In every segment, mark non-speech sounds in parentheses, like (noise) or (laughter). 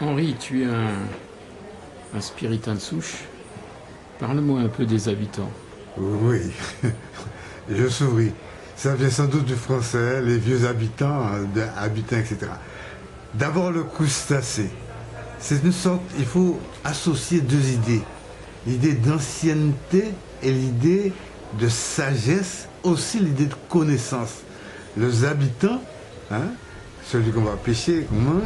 Henri, tu es un, un spiritain de souche. Parle-moi un peu des habitants. Oui, (laughs) je souris. Ça vient sans doute du français, les vieux habitants, habitants, etc. D'abord le crustacé. C'est une sorte, il faut associer deux idées. L'idée d'ancienneté et l'idée de sagesse, aussi l'idée de connaissance. Les habitants, hein, celui qu'on va pêcher, qu'on mange,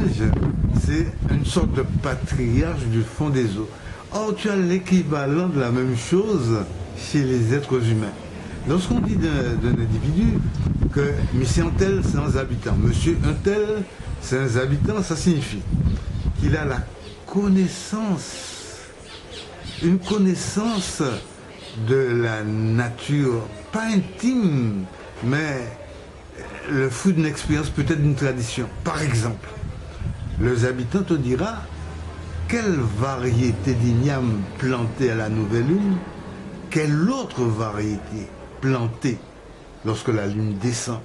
c'est une sorte de patriarche du fond des eaux. Or, tu as l'équivalent de la même chose chez les êtres humains. Lorsqu'on dit d'un individu que monsieur un tel, c'est un habitant, monsieur un tel, c'est un habitant, ça signifie qu'il a la connaissance, une connaissance de la nature, pas intime, mais le fruit d'une expérience, peut-être d'une tradition. Par exemple, les habitants te dira quelle variété d'igname plantée à la nouvelle lune, quelle autre variété plantée lorsque la lune descend.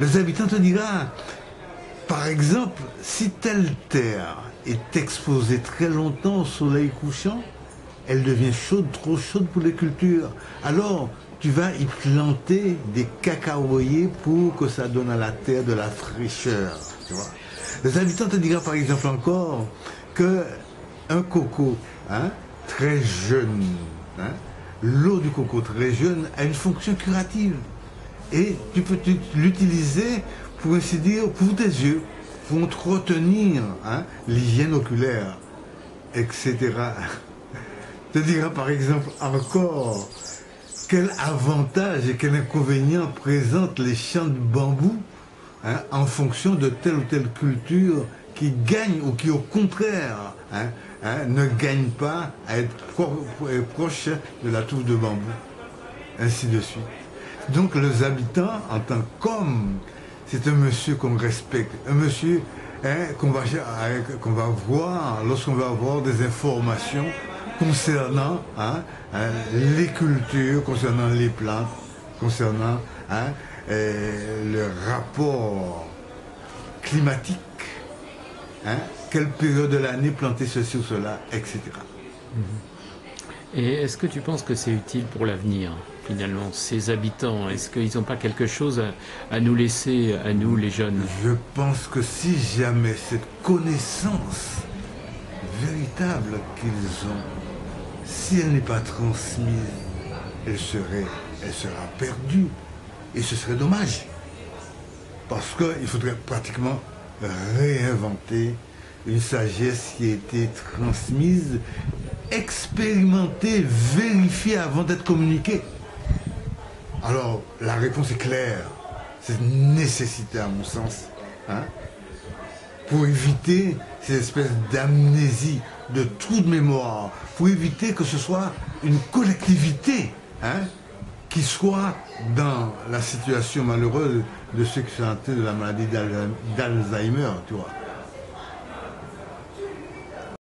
Les habitants te dira, par exemple, si telle terre est exposée très longtemps au soleil couchant, elle devient chaude, trop chaude pour les cultures. Alors, tu vas y planter des cacaoyers pour que ça donne à la terre de la fraîcheur. Les habitants te diront par exemple encore que un coco hein, très jeune, hein, l'eau du coco très jeune a une fonction curative. Et tu peux l'utiliser pour ainsi dire pour tes yeux, pour entretenir hein, l'hygiène oculaire, etc. (laughs) te dira par exemple encore quel avantage et quel inconvénient présentent les champs de bambou hein, en fonction de telle ou telle culture qui gagne ou qui au contraire hein, hein, ne gagne pas à être proche de la touffe de bambou. Ainsi de suite. Donc les habitants en tant qu'hommes, c'est un monsieur qu'on respecte, un monsieur qu'on va, qu'on va voir lorsqu'on va avoir des informations concernant hein, hein, les cultures, concernant les plantes, concernant hein, le rapport climatique, quelle période de l'année planter ceci ou cela, etc. Et est-ce que tu penses que c'est utile pour l'avenir, finalement, ces habitants? Est-ce qu'ils n'ont pas quelque chose à, à, nous laisser, à nous les jeunes? Je pense que si jamais cette connaissance véritable qu'ils ont si elle n'est pas transmise, elle sera perdue. Et ce serait dommage. Parce qu'il faudrait pratiquement réinventer une sagesse qui a été transmise, expérimentée, vérifiée avant d'être communiquée. Alors, la réponse est claire. C'est une nécessité, à mon sens, hein, pour éviter ces espèces d'amnésie de trou de mémoire, pour éviter que ce soit une collectivité hein, qui soit dans la situation malheureuse de ceux qui sont atteints de la maladie d'Alzheimer.